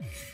you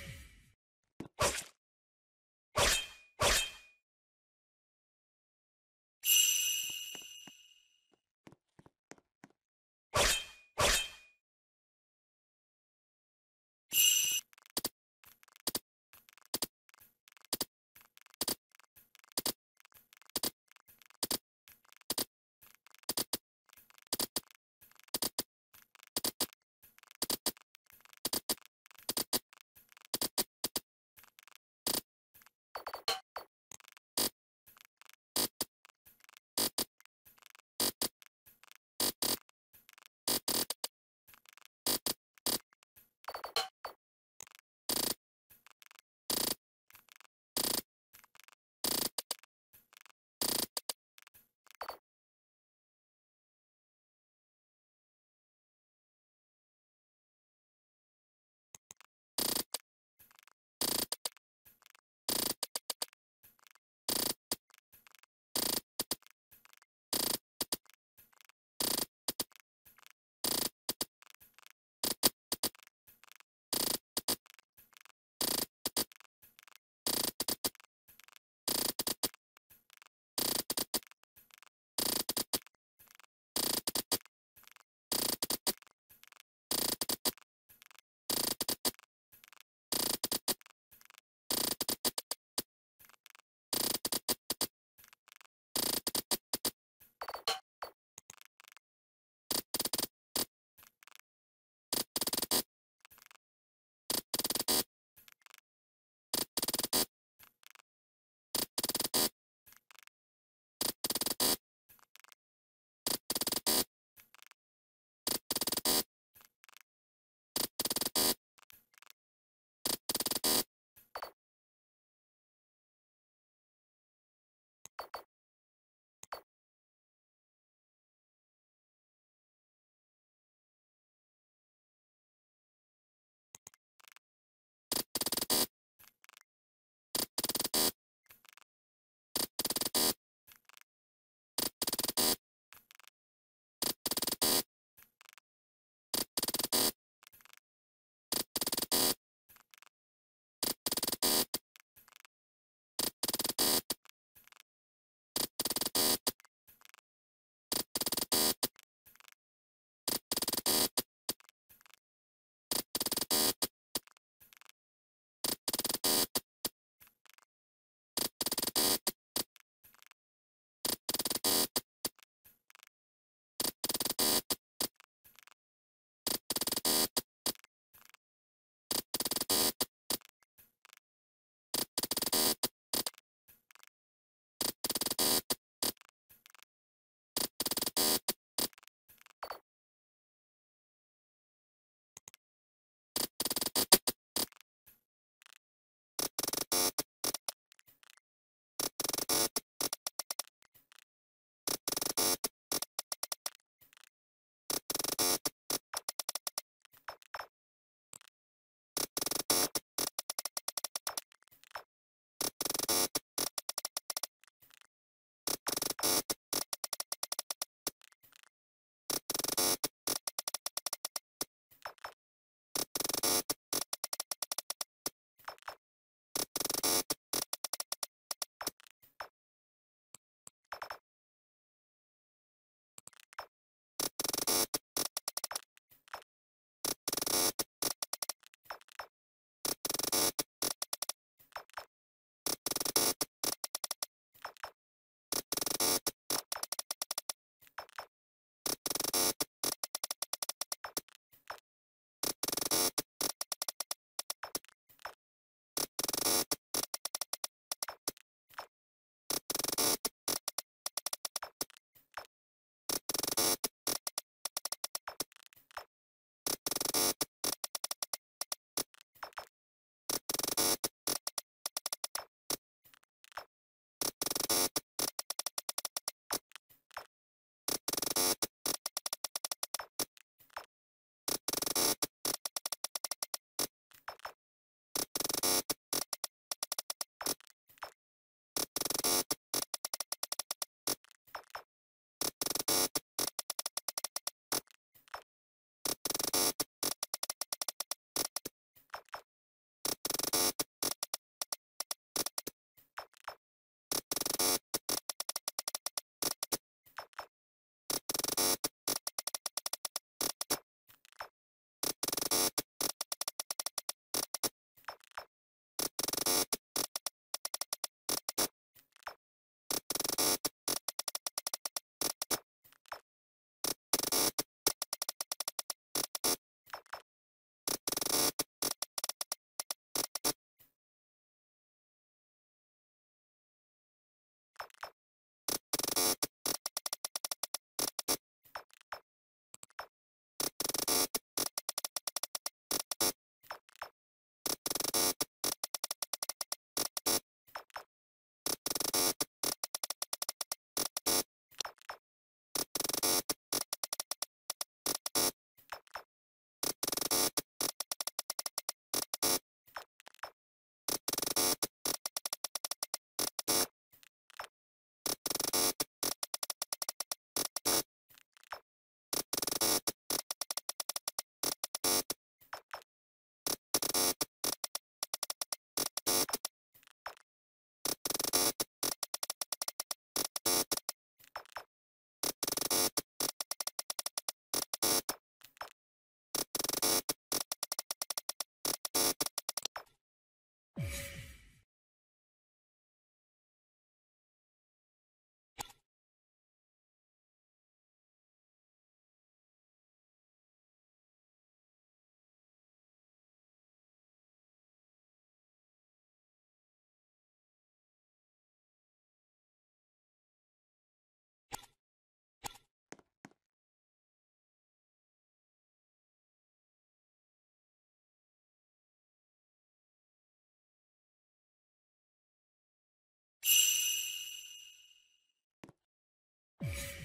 you